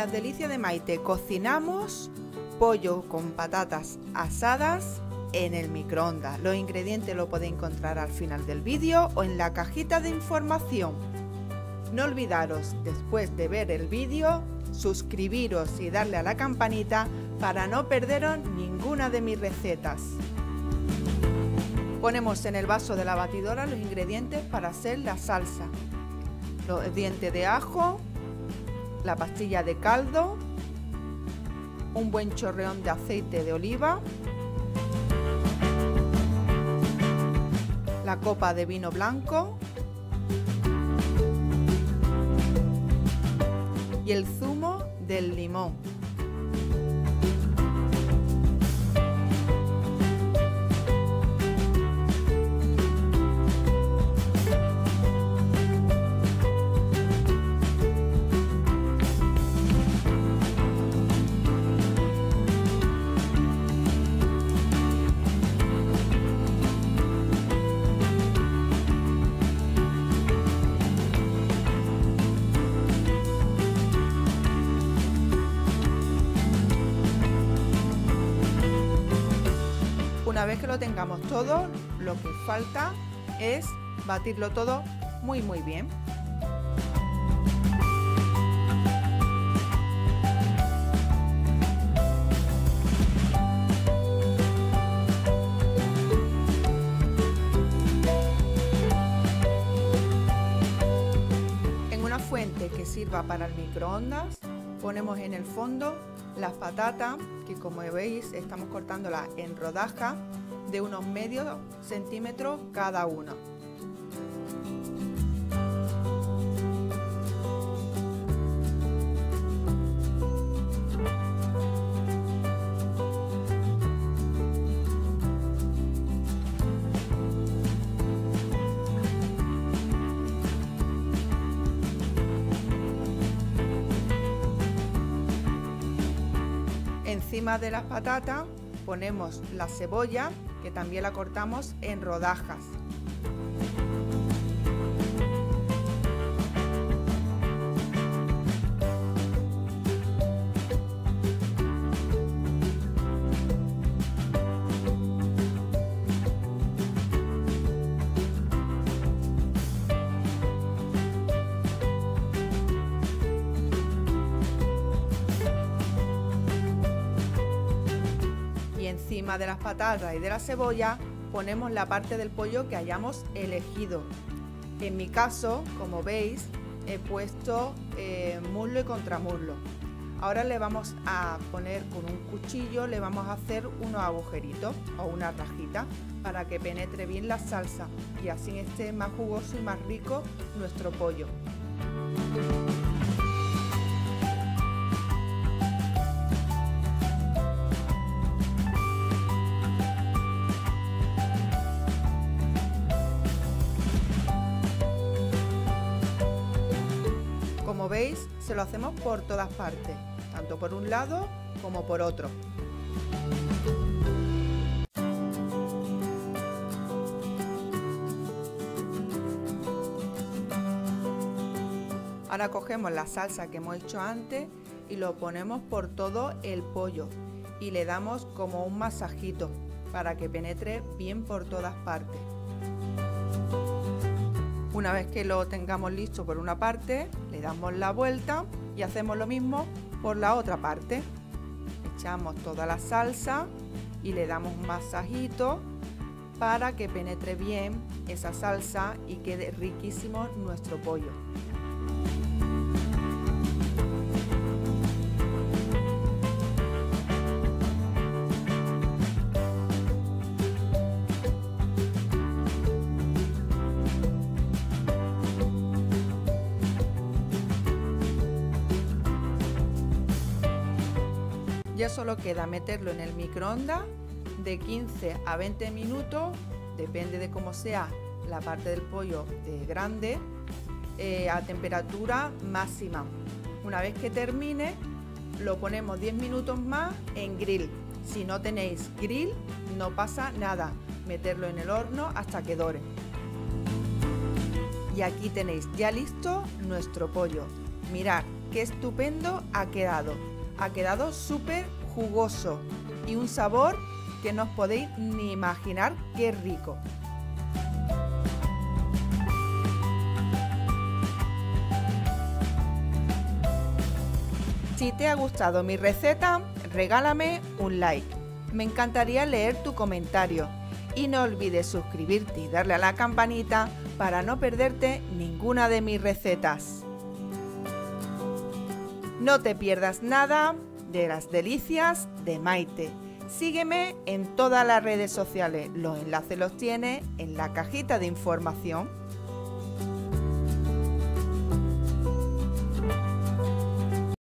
las delicias de Maite cocinamos pollo con patatas asadas en el microondas. Los ingredientes lo podéis encontrar al final del vídeo o en la cajita de información. No olvidaros, después de ver el vídeo, suscribiros y darle a la campanita para no perderos ninguna de mis recetas. Ponemos en el vaso de la batidora los ingredientes para hacer la salsa. Los dientes de ajo, la pastilla de caldo, un buen chorreón de aceite de oliva, la copa de vino blanco y el zumo del limón. Una vez que lo tengamos todo, lo que falta es batirlo todo muy muy bien. En una fuente que sirva para el microondas, ponemos en el fondo las patatas, que como veis estamos cortándolas en rodajas de unos medios centímetros cada uno. Encima de las patatas ponemos la cebolla, que también la cortamos en rodajas. Encima de las patatas y de la cebolla ponemos la parte del pollo que hayamos elegido. En mi caso, como veis, he puesto eh, muslo y contramuslo. Ahora le vamos a poner con un cuchillo, le vamos a hacer unos agujeritos o una rajita para que penetre bien la salsa y así esté más jugoso y más rico nuestro pollo. Se lo hacemos por todas partes, tanto por un lado como por otro. Ahora cogemos la salsa que hemos hecho antes y lo ponemos por todo el pollo y le damos como un masajito para que penetre bien por todas partes. Una vez que lo tengamos listo por una parte, le damos la vuelta y hacemos lo mismo por la otra parte. Echamos toda la salsa y le damos un masajito para que penetre bien esa salsa y quede riquísimo nuestro pollo. Ya solo queda meterlo en el microondas de 15 a 20 minutos, depende de cómo sea la parte del pollo de grande, eh, a temperatura máxima. Una vez que termine, lo ponemos 10 minutos más en grill. Si no tenéis grill, no pasa nada, meterlo en el horno hasta que dore. Y aquí tenéis ya listo nuestro pollo. Mirad, qué estupendo ha quedado. Ha quedado súper jugoso y un sabor que no os podéis ni imaginar qué rico. Si te ha gustado mi receta, regálame un like. Me encantaría leer tu comentario y no olvides suscribirte y darle a la campanita para no perderte ninguna de mis recetas. No te pierdas nada de las delicias de Maite. Sígueme en todas las redes sociales. Los enlaces los tienes en la cajita de información.